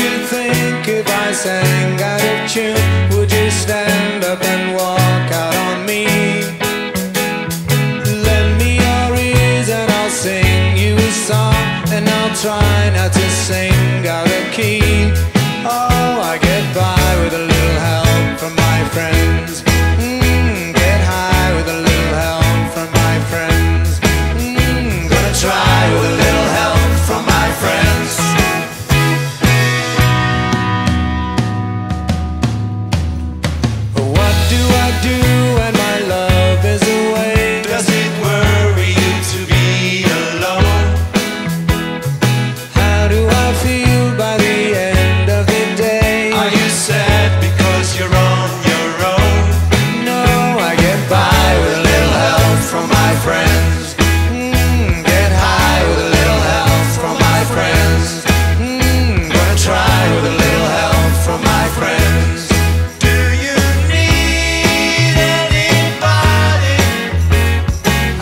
you think if I sang out of tune? Would you stand up and walk out on me? Lend me your ears and I'll sing you a song and I'll try.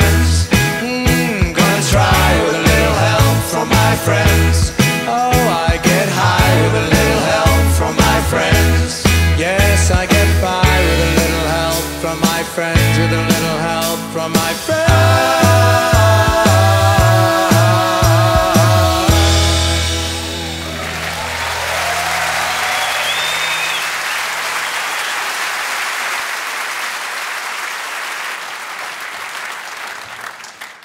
friends. Mm, gonna try with a little help from my friends. Oh, I get high with a little help from my friends. Yes, I get by with a little help from my friends. With a little help from my friends.